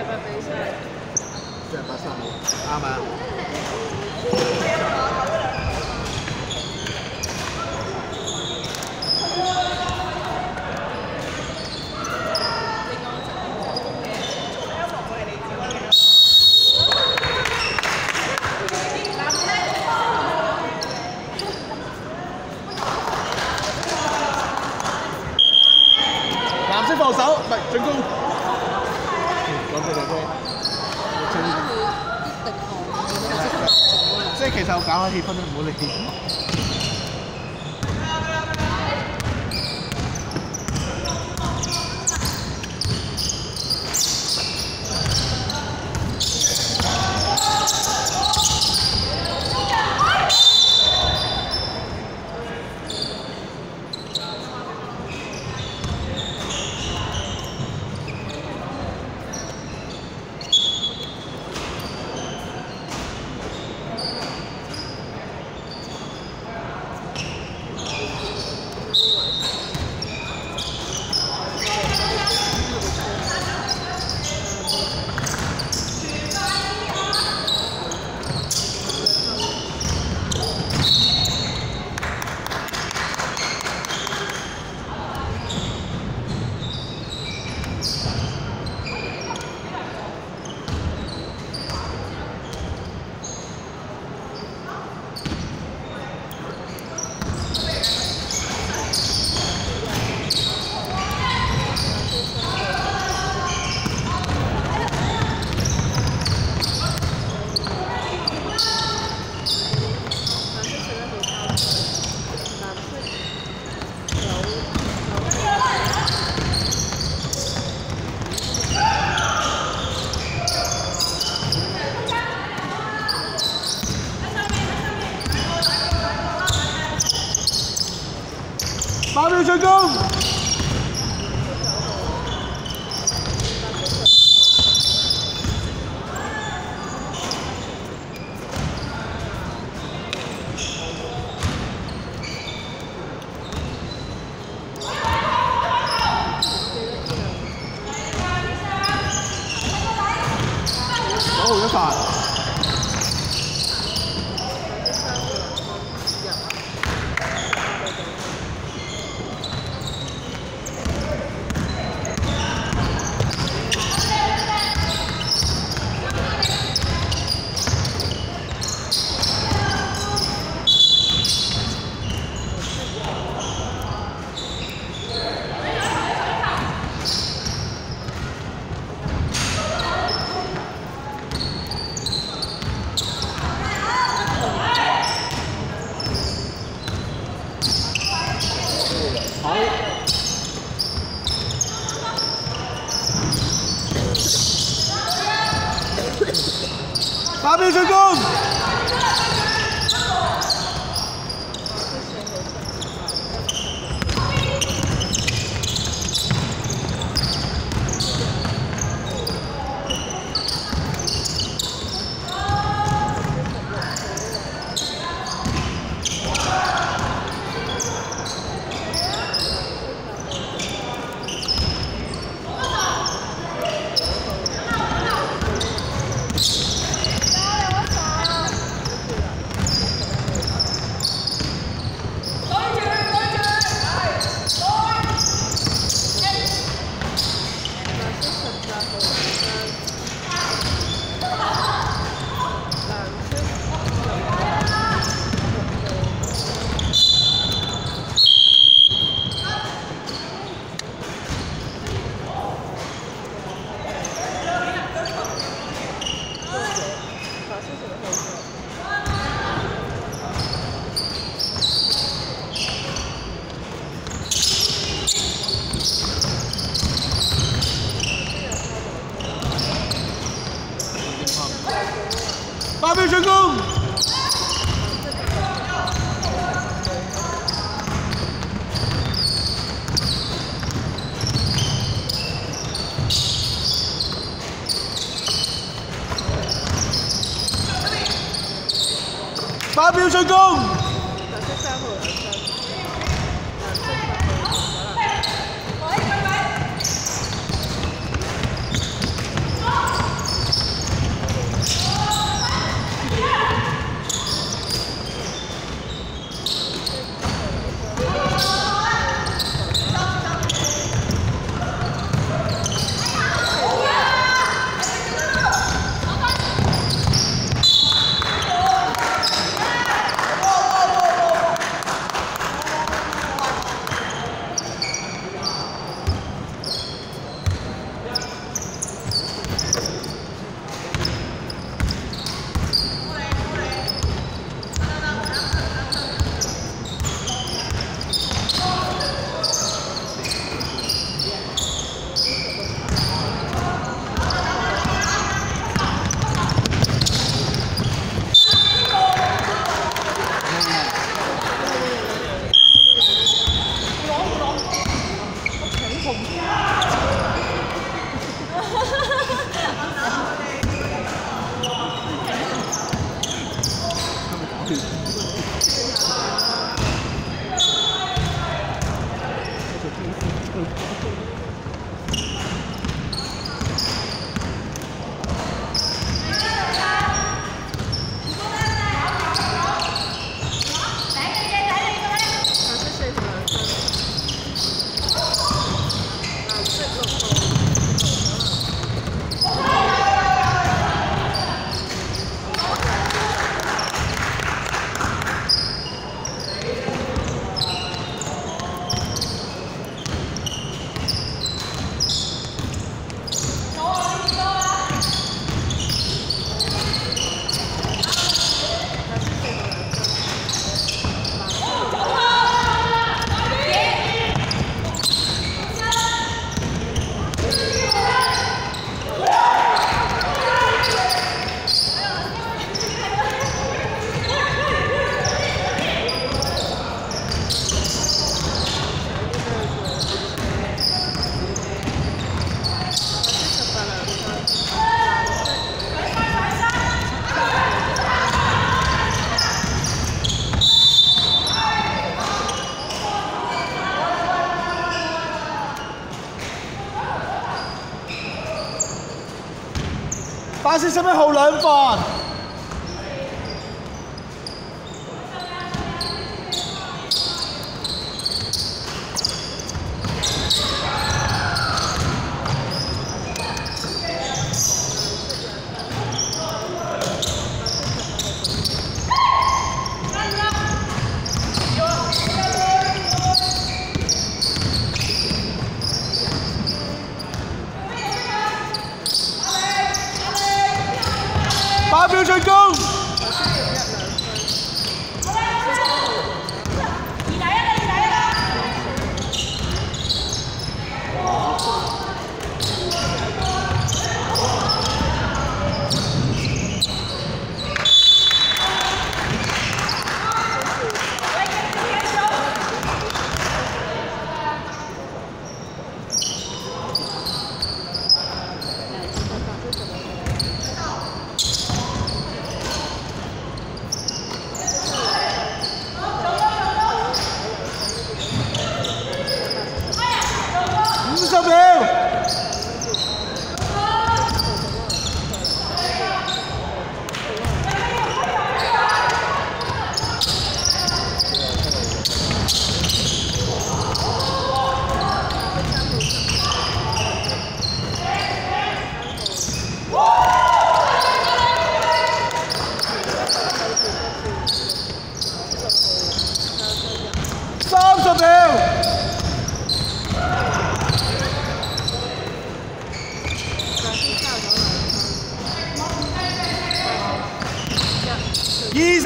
再把上路，阿满。蓝色防守，唔系进攻。即係其實我搞下氣氛都唔好理。八秒進攻。好一 Champions goals! 发票成功巴士使咩好兩份？Go!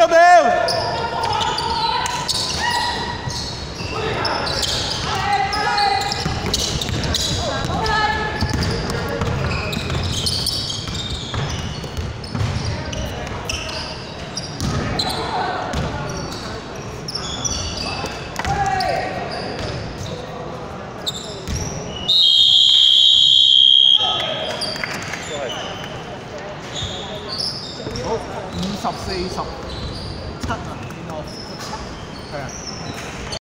進